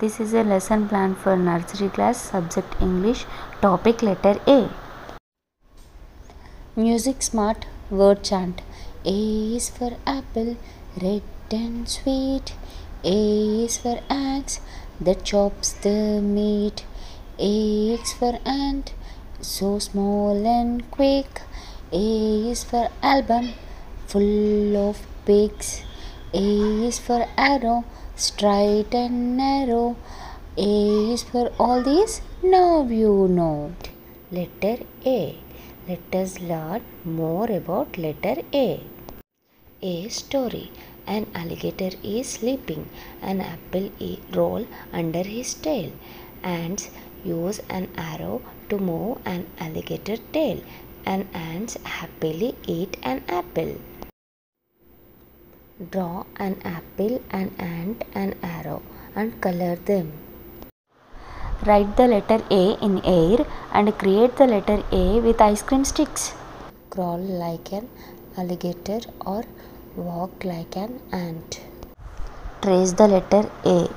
This is a lesson plan for nursery class, subject English, topic letter A. Music Smart Word Chant A is for apple, red and sweet. A is for axe that chops the meat. A is for ant, so small and quick. A is for album, full of pics. A is for arrow, straight and narrow. A is for all these, now you know. Letter A. Let us learn more about letter A. A story. An alligator is sleeping. An apple roll under his tail. Ants use an arrow to move an alligator tail. And ants happily eat an apple. Draw an apple, an ant, an arrow and color them. Write the letter A in air and create the letter A with ice cream sticks. Crawl like an alligator or walk like an ant. Trace the letter A.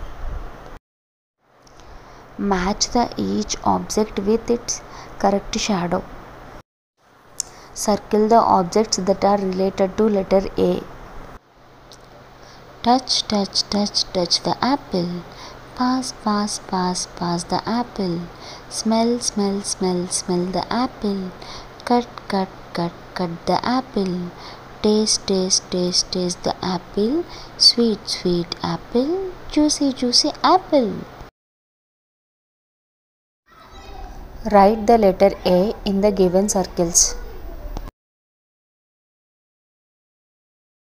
Match the each object with its correct shadow. Circle the objects that are related to letter A. Touch, touch, touch, touch the apple. Pass, pass, pass, pass the apple. Smell, smell, smell, smell the apple. Cut, cut, cut, cut the apple. Taste, taste, taste, taste the apple. Sweet, sweet apple. Juicy, juicy apple. Write the letter A in the given circles.